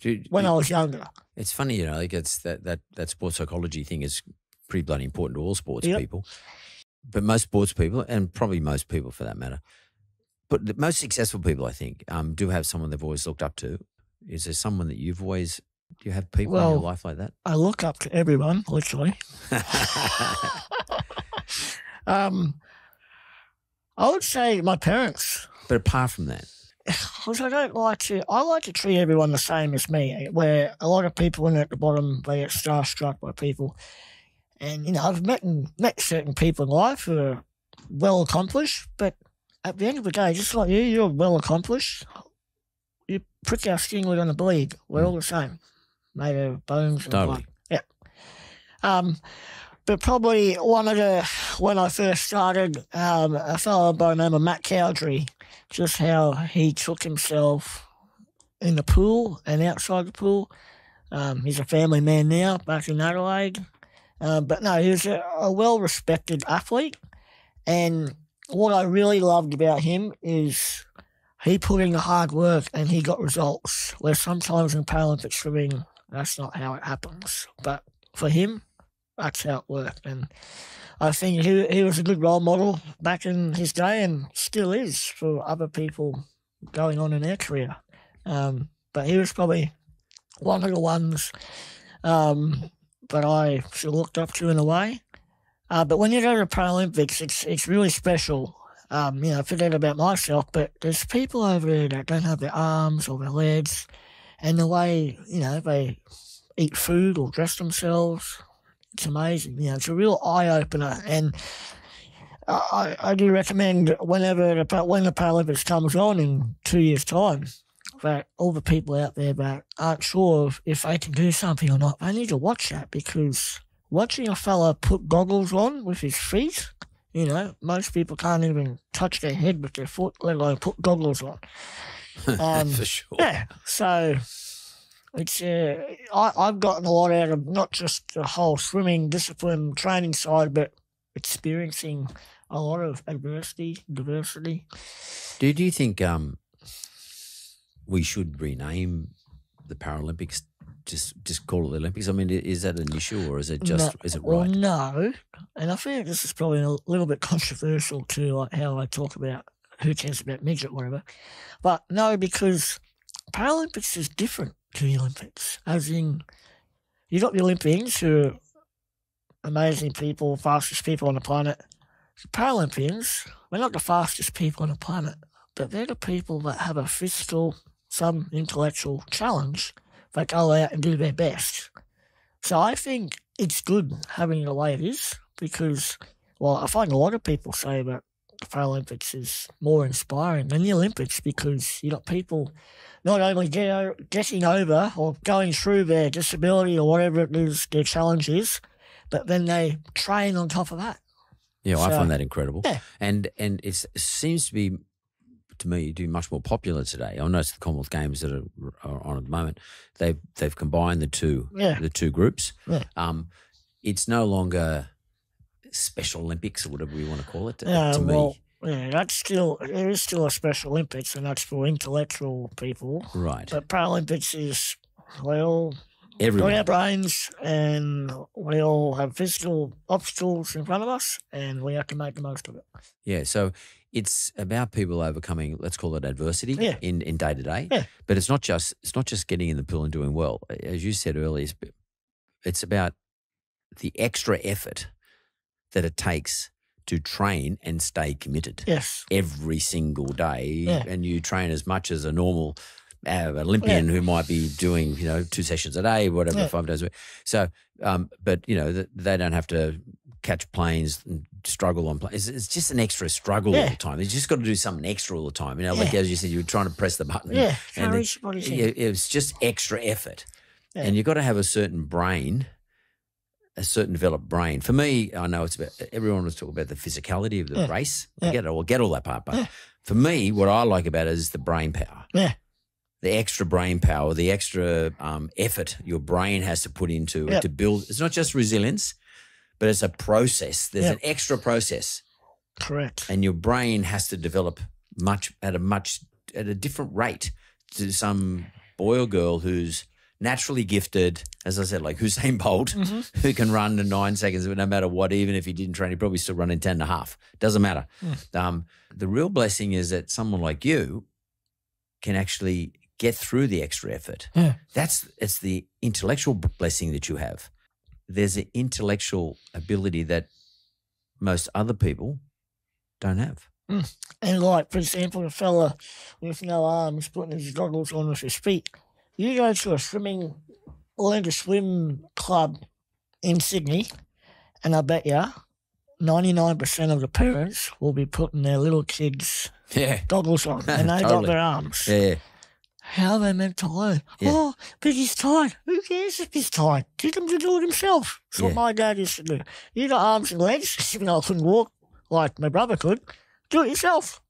Dude, when I was younger. It's funny, you know, like it's that that that sports psychology thing is pretty bloody important to all sports yep. people but most sports people, and probably most people for that matter, but the most successful people, I think, um, do have someone they've always looked up to. Is there someone that you've always do you have people well, in your life like that? I look up to everyone, literally. um, I would say my parents. But apart from that, because I don't like to, I like to treat everyone the same as me. Where a lot of people in at the bottom, they get starstruck by people. And, you know, I've met, and met certain people in life who are well accomplished, but at the end of the day, just like you, you're well accomplished. You prick our skin, we're going to bleed. We're mm. all the same, made of bones and totally. blood. Yeah. Um, but probably one of the, when I first started, um, a fellow by the name of Matt Cowdrey, just how he took himself in the pool and outside the pool. Um, he's a family man now, back in Adelaide. Uh, but no, he was a, a well respected athlete. And what I really loved about him is he put in the hard work and he got results. Where sometimes in Paralympic swimming, that's not how it happens. But for him, that's how it worked. And I think he, he was a good role model back in his day and still is for other people going on in their career. Um, but he was probably one of the ones um, but I looked up to in a way. Uh, but when you go to the Paralympics, it's it's really special. Um, you know, forget about myself, but there's people over there that don't have their arms or their legs, and the way you know they eat food or dress themselves, it's amazing. You know, it's a real eye opener, and I, I do recommend whenever the, when the Paralympics comes on in two years' time, that all the people out there that aren't sure if they can do something or not, they need to watch that because watching a fella put goggles on with his feet, you know, most people can't even touch their head with their foot, let alone put goggles on. Um, For sure. Yeah. So it's uh, I, I've gotten a lot out of not just the whole swimming discipline training side, but experiencing a lot of adversity, diversity. Do, do you think um, we should rename the Paralympics. Just just call it the Olympics. I mean, is that an issue or is it just no, is it right? Well, no, and I think this is probably a little bit controversial to like how I talk about who cares about midget, whatever. But no, because Paralympics is different to the Olympics. As in, you got the Olympians who are amazing people, fastest people on the planet. The Paralympians, we're not the fastest people on the planet, but they're the people that have a physical some intellectual challenge, they go out and do their best. So I think it's good having it the way it is because, well, I find a lot of people say that the Paralympics is more inspiring than the Olympics because you got people not only get, getting over or going through their disability or whatever it is their challenge is, but then they train on top of that. Yeah, I So- find that incredible. Yeah. And and it's, it seems to be, to me, do much more popular today. I notice the Commonwealth Games that are, are on at the moment, they've they've combined the two Yeah. the two groups. Yeah. Um, it's no longer Special Olympics or whatever we want to call it. uh, Yeah, to me, well, yeah, that's still there is still a Special Olympics, and that's for intellectual people. right? But Paralympics is well, got Everyone. our brains, and we all have physical obstacles in front of us, and we have to make the most of it. Yeah, so it's about people overcoming, let's call it adversity Yeah. in in day to day. Yeah. But it's not just it's not just getting in the pool and doing well. As you said earlier, it's, it's about the extra effort that it takes to train and stay committed Yes, every single day. Yeah. And you train as much as a normal uh, Olympian who might be doing, you know, two sessions a day, whatever, five days a week. So, um, but you know, th- they don't have to catch planes and struggle on planes. It's, it's just an extra struggle all the time. You just got to do something extra all the time. You know, like as you said, you were trying to press the button. yeah, and it- it, it's just extra effort. Yeah. And you've got to have a certain brain, a certain developed brain. For me, I know it's about everyone was talking about the physicality of the Yeah. race. I get it all, get all that part. But Yeah. for me, what I like about it is the brain power. Yeah. The extra brain power, the extra um, effort your brain has to put into Yeah. to build. It's not just resilience, but it's a process. There's an extra process, Correct. and your brain has to develop much at a much at a different rate to some boy or girl who's naturally gifted, as I said, like Usain Bolt, Mhm. who can run in nine seconds, but no matter what, even if he didn't train, he probably still run in 10 and a half. Doesn't matter. Um, the real blessing is that someone like you can actually get through the extra effort. Yeah. That's it's the intellectual blessing that you have. There's an intellectual ability that most other people don't have. Hmm. And like, for example, a fella with no arms putting his goggles on with his feet. You go to a swimming, Orlando Swim Club in Sydney, and I bet you 99% of the parents will be putting their little kids' Yeah. goggles on, and they got Totally. their arms. Yeah. How are they meant to learn? Yeah. Oh, but he's tired. Who cares if he's tired? Teach him to do it himself. That's what my dad used to do. You got arms and legs, even though I couldn't walk like my brother could. Do it yourself.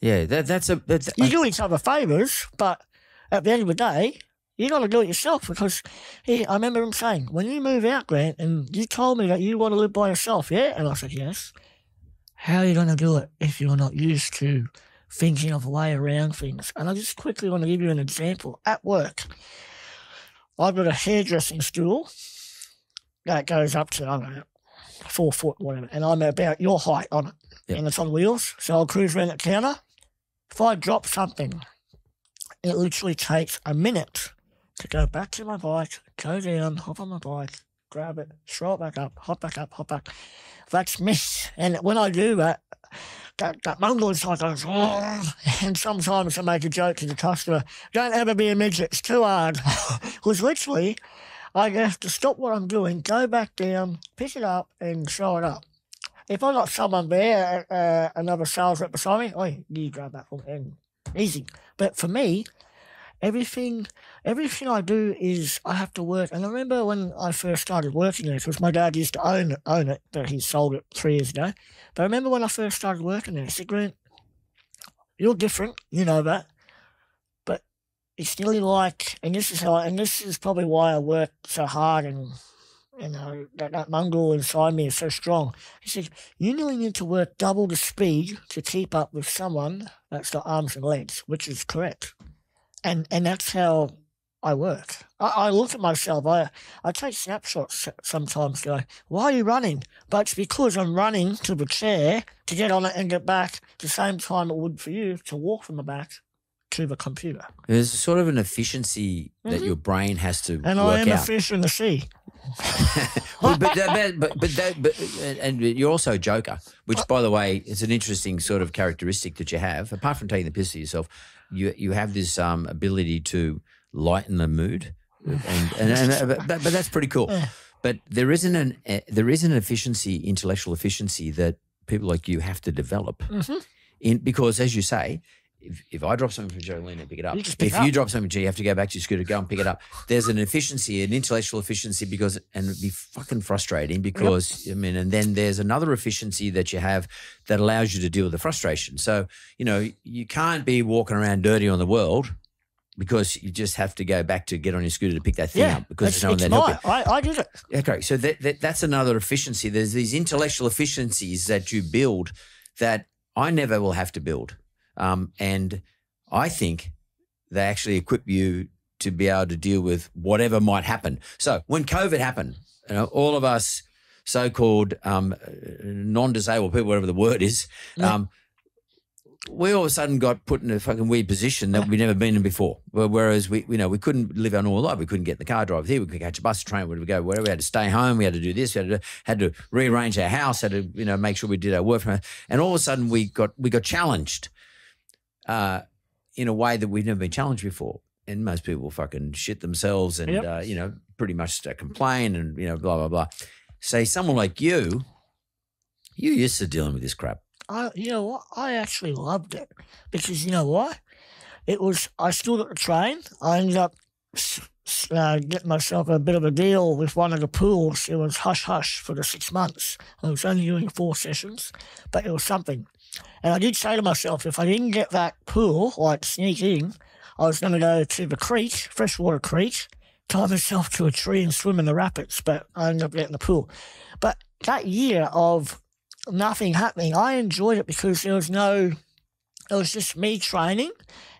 Yeah. That, that's a, that's, You do each other favours, but at the end of the day, you got to do it yourself because he, I remember him saying, when you move out, Grant, and you told me that you want to live by yourself, yeah? And I said, yes. How are you going to do it if you're not used to thinking of a way around things? And I just quickly want to give you an example. At work, I've got a hairdressing stool that goes up to, I don't know, four foot, whatever, and I'm about your height on it. Yeah. And it's on wheels, so I'll cruise around the counter. If I drop something, it literally takes a minute to go back to my bike, go down, hop on my bike, grab it, throw it back up, hop back up, hop back. That's me. And when I do that, that, that mongol inside goes, "Oh," and sometimes I make a joke to the customer, don't ever be a midget, it's too hard. Because literally, I have to stop what I'm doing, go back down, pick it up, and throw it up. If I got someone there, uh, another sales rep beside me, oh, you grab that from and easy. But for me, everything everything I do is I have to work. And I remember when I first started working there, because my dad used to own own it, but he sold it three years ago. But I remember when I first started working there, I said, Grant, you're different, you know that. But it's nearly like, and this is how, and this is probably why I work so hard and, you know, that, that Mongol inside me is so strong. He said, you nearly need to work double the speed to keep up with someone that's got arms and legs, which is correct. And and that's how I work. I, I look at myself. I I take snapshots sometimes. Go, why are you running? But it's because I'm running to the chair to get on it and get back the same time it would for you to walk from the back to the computer. There's sort of an efficiency that Mhm. your brain has to And I am a fish in the sea. Well, but, that, but but that, but and you're also a joker, which, by the way, is an interesting sort of characteristic that you have. Apart from taking the piss of yourself, you you have this um, ability to lighten the mood, and and, and but, but but that's pretty cool. But there isn't an uh, there is an efficiency, intellectual efficiency that people like you have to develop hmm in because, as you say, if, if I drop something from Jolene and pick it up, You pick if it you drop something, you have to go back to your scooter, go and pick it up. There's an efficiency, an intellectual efficiency, because and it'd be fucking frustrating because I mean, and then there's another efficiency that you have that allows you to deal with the frustration. So you know, you can't be walking around dirty on the world. Because you just have to go back to get on your scooter to pick that thing Yeah, up because it's, there's no one there to help you. I, I did it. Okay, so that, that that's another efficiency. There's these intellectual efficiencies that you build that I never will have to build, um, and I think they actually equip you to be able to deal with whatever might happen. So when COVID happened, you know, all of us so-called um, non-disabled people, whatever the word is, um, we all of a sudden got put in a fucking weird position that we'd never been in before. Whereas we, you know, we couldn't live our normal life. We couldn't get in the car, drive here. We could catch a bus, train, where we go, wherever. We had to stay home. We had to do this. We had to had to rearrange our house. Had to, you know, make sure we did our work from home. And all of a sudden, we got we got challenged, uh, in a way that we've never been challenged before. And most people fucking shit themselves and Yep. uh, you know pretty much complain and you know blah blah blah. Say someone like you, you're used to dealing with this crap. I, you know what? I actually loved it because you know why? It was I stood at the train. I ended up uh, getting myself a bit of a deal with one of the pools. It was hush hush for the six months. I was only doing four sessions, but it was something. And I did say to myself, if I didn't get that pool, like sneak in, I was going to go to the creek, freshwater creek, tie myself to a tree and swim in the rapids. But I ended up getting the pool. But that year of nothing happening, I enjoyed it because there was no, it was just me training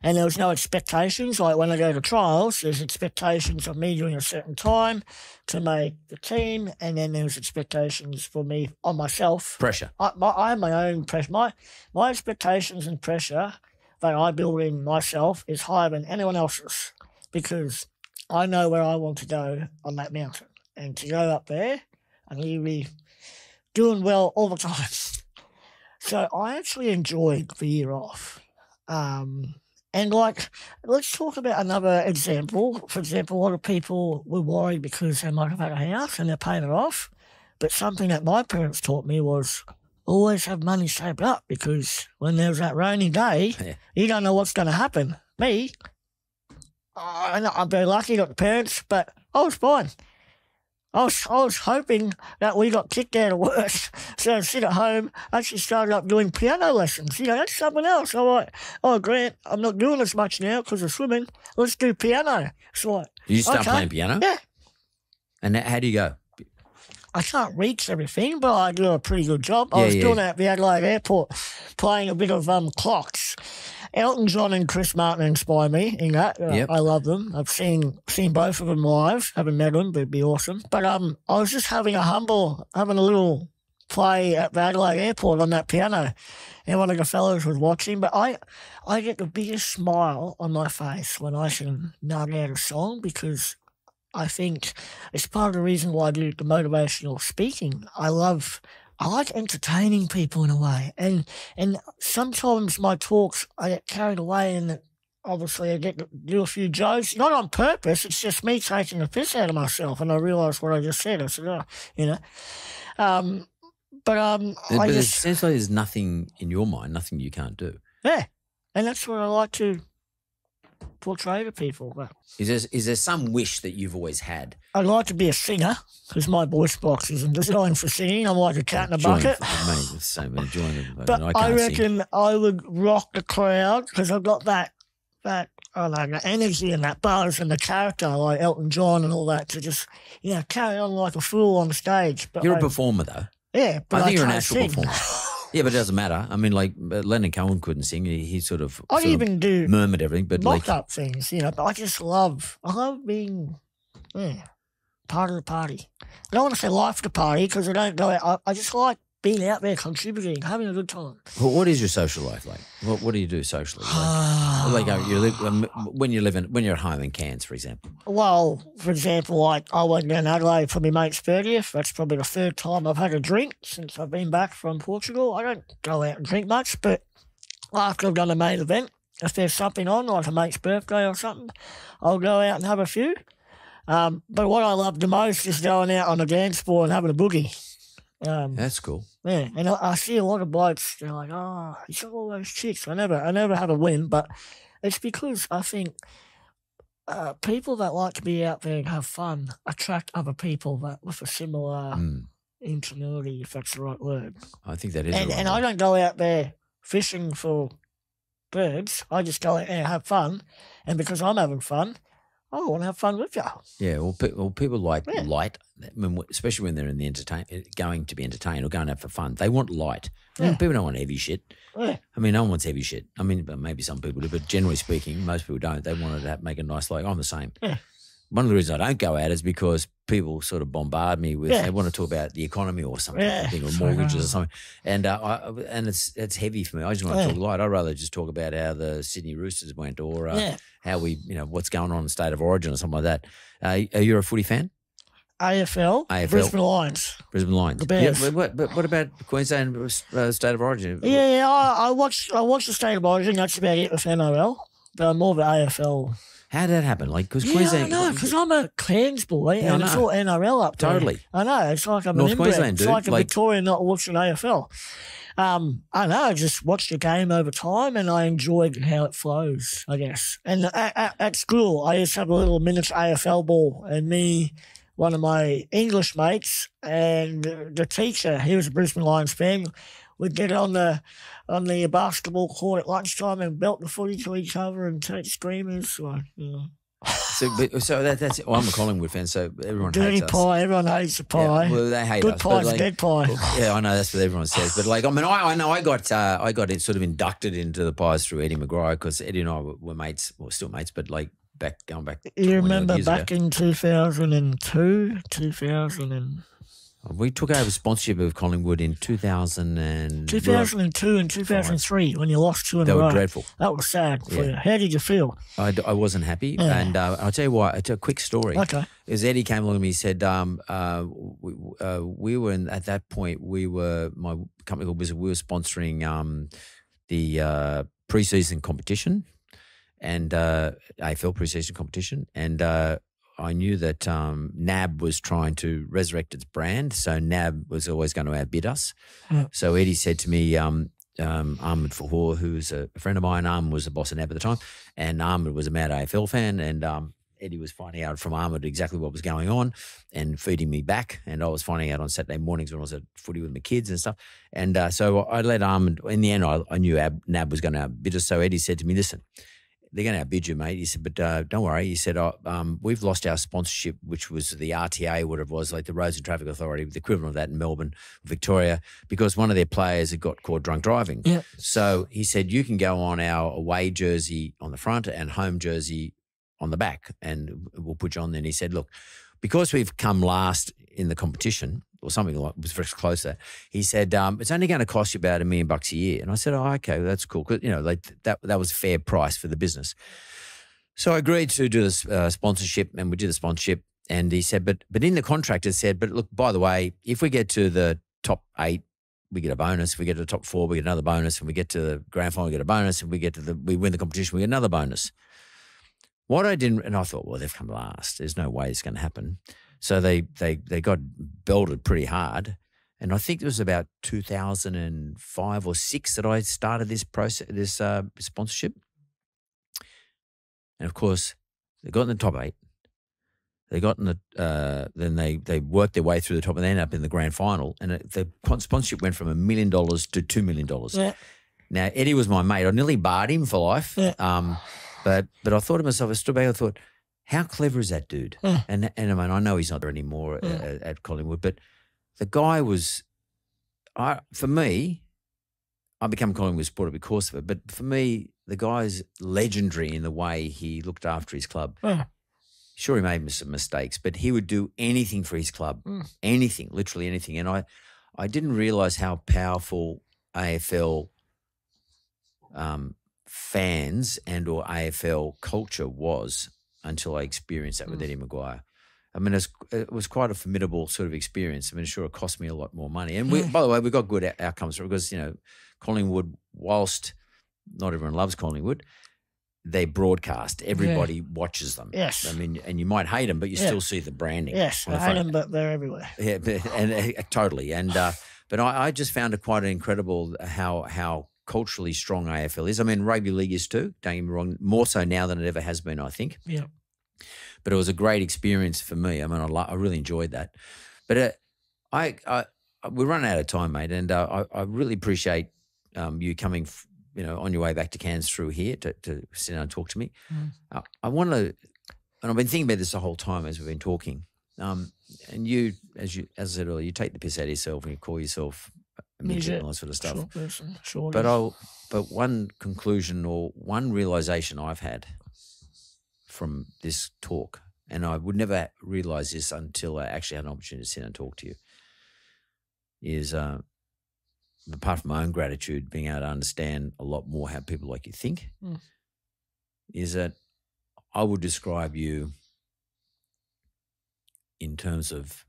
and there was no expectations. Like when I go to trials, there's expectations of me doing a certain time to make the team, and then there's expectations for me on myself Pressure. I, my, I have my own pressure. My, my expectations and pressure that I build in myself is higher than anyone else's because I know where I want to go on that mountain. And to go up there and you be doing well all the time. So I actually enjoyed the year off. Um, and like, let's talk about another example. For example, a lot of people were worried because they might have had a house and they're paying it off. But something that my parents taught me was always have money saved up because when there's that rainy day, Yeah. you don't know what's going to happen. Me, I, I'm very lucky, got the parents, but I was fine. I was, I was hoping that we got kicked out of work. So I sit at home, actually started up doing piano lessons. You know, that's something else. I'm like, oh, Grant, I'm not doing as much now because of swimming. Let's do piano. So like, you start Okay. playing piano? yeah, And how do you go? I can't reach everything, but I do a pretty good job. I was yeah. doing it at the Adelaide Airport, playing a bit of um, clocks. Elton John and Chris Martin inspire me in that. Uh, Yep. I love them. I've seen seen both of them live. Haven't met them, but it'd be awesome. But um, I was just having a humble, having a little play at the Adelaide Airport on that piano, and one of the fellows was watching. But I, I get the biggest smile on my face when I can nut out a song because I think it's part of the reason why I do the motivational speaking. I love, I like entertaining people in a way, and and sometimes my talks I get carried away, and obviously I get to do a few jokes, not on purpose. It's just me taking the piss out of myself, and I realise what I just said. I said, oh, you know, um, but um, I but it just seems like there's nothing in your mind, nothing you can't do. yeah, and that's what I like to portray to people. But Is there, is there some wish that you've always had? I'd like to be a singer because my voice box isn't designed for singing. I'm like a cat in a Join- bucket. Mate, it's so join the- But I I, can't sing. reckon I would rock the crowd because I've got that that I don't know the energy and that buzz and the character like Elton John and all that to just you know carry on like a fool on stage. But You're I, a performer, though. yeah, but I think you're a natural sing. performer. Yeah, but it doesn't matter. I mean, like uh, Leonard Cohen couldn't sing. He, he sort of, I sort of even do murmured everything, but mock like, up things, you know. But I just love I love being yeah part of the party. I don't want to say life of the party because I don't go out. I, I just like being out there contributing, having a good time. Well, what is your social life like? What What do you do socially? Like, like uh, you live um, when you live in when you're at home in Cairns, for example. Well, for example, like I went down Adelaide for my mate's 30th. That's probably the third time I've had a drink since I've been back from Portugal. I don't go out and drink much, but after I've done a main event, if there's something on, like a mate's birthday or something, I'll go out and have a few. Um, but what I love the most is going out on a dance floor and having a boogie. Um, That's cool. yeah, and I, I see a lot of blokes. They're like, "Oh, got all those chicks." I never, I never have a win, but it's because I think uh, people that like to be out there and have fun attract other people that with a similar Mm, ingenuity, if that's the right word. I think that is. And right and I don't go out there fishing for birds. I just go out there and have fun, and because I'm having fun, I want to have fun with you. Yeah, well, pe- well people like Yeah. light, I mean, especially when they're in the entertain, eh, going to be entertained or going out for fun. They want light. I mean, Yeah. people don't want heavy shit. Yeah, I mean, no one wants heavy shit. I mean, but maybe some people do, but generally speaking, most people don't. They want to make a nice like. I'm the same. One of the reasons I don't go out is because people sort of bombard me with Yeah. they want to talk about the economy or something, Yeah, or mortgages or oh. something, and uh, I, and it's it's heavy for me. I just want to Yeah. talk light. I'd rather just talk about how the Sydney Roosters went or uh, how we, you know, what's going on in the state of origin or something like that. Uh, are you a footy fan? AFL, AFL. Brisbane Lions. Brisbane Lions. The Bears. Yeah, but, what- but what about Queensland uh, state of origin? Yeah, yeah. I, I watched, I watched the state of origin. That's about it with NRL. But I'm more of an AFL. How did that happen? Like, because Yeah, Queensland. I know, because I'm a Cairns boy, Yeah, I and it's all NRL up there. Totally. I know. It's like I'm North an inbred. Queensland, It's dude, like a like- Victorian not watching AFL. Um, I know. I just watched the game over time, and I enjoyed how it flows. I guess. And at, at, at school, I used to have a little miniature AFL ball, and me, one of my English mates, and the teacher, he was a Brisbane Lions fan. We'd get on the on the basketball court at lunchtime and belt the footy to each other and take screamers. Know. So, but, so that, that's. Well, I'm a Collingwood fan, so everyone Dirty hates us. pie. Everyone hates the pie. Yeah, well, they hate Good us. pie's like- dead pie. Yeah, I know that's what everyone says, but like, I mean, I, I know I got uh, I got it sort of inducted into the Pies through Eddie McGuire because Eddie and I were, were mates, well, still mates, but like back going back. You remember years ago. back in 2002, 2000 and, we took over sponsorship of Collingwood in 2000 and 2002 and 2003 when you lost two in They a were row. dreadful. That was sad for Yeah. you. How did you feel? I, I wasn't happy, Yeah. and uh, I'll tell you why. It's a quick story. Okay. Is Eddie came along to me. He said, um, uh, we, uh, "We were in, at that point. We were my company called Wizard. We were sponsoring um, the uh, preseason competition and uh, AFL preseason competition, and uh, I knew that um, NAB was trying to resurrect its brand, so NAB was always going to outbid us. Yeah. So Eddie said to me." Um, um, Ahmed Fahour, who's a friend of mine, Ahmed was the boss of NAB at the time, and Ahmed was a mad AFL fan, and um, Eddie was finding out from Ahmed exactly what was going on and feeding me back. And I was finding out on Saturday mornings when I was at footy with my kids and stuff. And uh, so I let Ahmed, in the end, I, I knew Ab, NAB was going to outbid us. So Eddie said to me, listen, they're going to outbid you, mate. He said, but uh, don't worry. He said, oh, um, we've lost our sponsorship, which was the RTA, whatever it was, like the Roads and Traffic Authority, the equivalent of that in Melbourne, Victoria, because one of their players had got caught drunk driving. Yeah. So he said, you can go on our away jersey on the front and home jersey on the back, and we'll put you on there. And he said, look, because we've come last in the competition, or something like was very close that, he said, um, it's only going to cost you about a million bucks a year. And I said, oh, okay, that's cool. Because, you know, like that, that was a fair price for the business. So I agreed to do the uh, sponsorship, and we did the sponsorship. And he said, but but in the contract it said, but look, by the way, if we get to the top eight, we get a bonus. If we get to the top four, we get another bonus. And we get to the grand final, we get a bonus. And we get to the we win the competition, we get another bonus. What I didn't, and I thought, well, they've come last. There's no way it's going to happen. So they they they got belted pretty hard. And I think it was about 2005 or six that I started this process, this uh, sponsorship. And of course, they got in the top eight. They got in the, uh, then they they worked their way through the top and they ended up in the grand final. And it, the sponsorship went from a million dollars to two million dollars. Yeah. Now Eddie was my mate. I nearly barred him for life. Yeah. Um, but but I thought to myself, I stood back. I thought, how clever is that dude? Yeah. And and I mean, I know he's not there anymore Yeah. at, at Collingwood, but the guy was, I for me, I became a Collingwood supporter because of it. But for me, the guy's legendary in the way he looked after his club. Yeah. Sure, he made some mistakes, but he would do anything for his club, Mm. anything, literally anything. And I, I didn't realize how powerful AFL um, fans and or AFL culture was until I experienced that with Mm. Eddie McGuire. I mean, it was quite a formidable sort of experience. I mean, sure, it cost me a lot more money. And we, Yeah. by the way, we got good outcomes because, you know, Collingwood, whilst not everyone loves Collingwood, they're broadcast. Everybody watches them. Yes. I mean, and you might hate them, but you Yeah. still see the branding. Yes, I the hate them, but they're everywhere. Yeah, but, and uh, totally. And uh, but I, I just found it quite incredible how how culturally strong AFL is. I mean, rugby league is too. Don't get me wrong. More so now than it ever has been. I think. Yeah. But it was a great experience for me. I mean, I, lo- I really enjoyed that. But uh, I, I we're running out of time, mate, and uh, I, I really appreciate um, you coming. F- you know, on your way back to Cairns through here to, to sit down and talk to me. Mm. Uh, I want to, and I've been thinking about this the whole time as we've been talking. Um, and you, as you as I said earlier, you take the piss out of yourself and you call yourself midget and all that sort of stuff. Person, short. But I'll, but one conclusion or one realization I've had from this talk, and I would never realize this until I actually had an opportunity to sit and talk to you, is uh, apart from my own gratitude, being able to understand a lot more how people like you think, Mm. is that I would describe you in terms of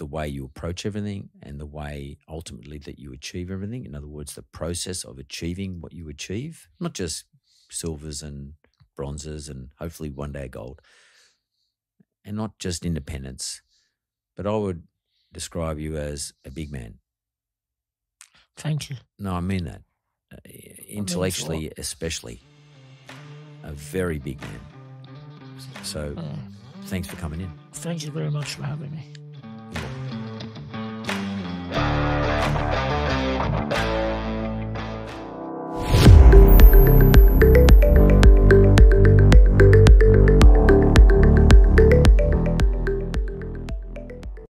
the way you approach everything and the way ultimately that you achieve everything. In other words, the process of achieving what you achieve, not just silvers and bronzes and hopefully one day gold, and not just independence, but I would describe you as a big man. Thank you. No, I mean that. Uh, intellectually, especially. A very big man. So Uh, thanks for coming in. thank you very much for having me.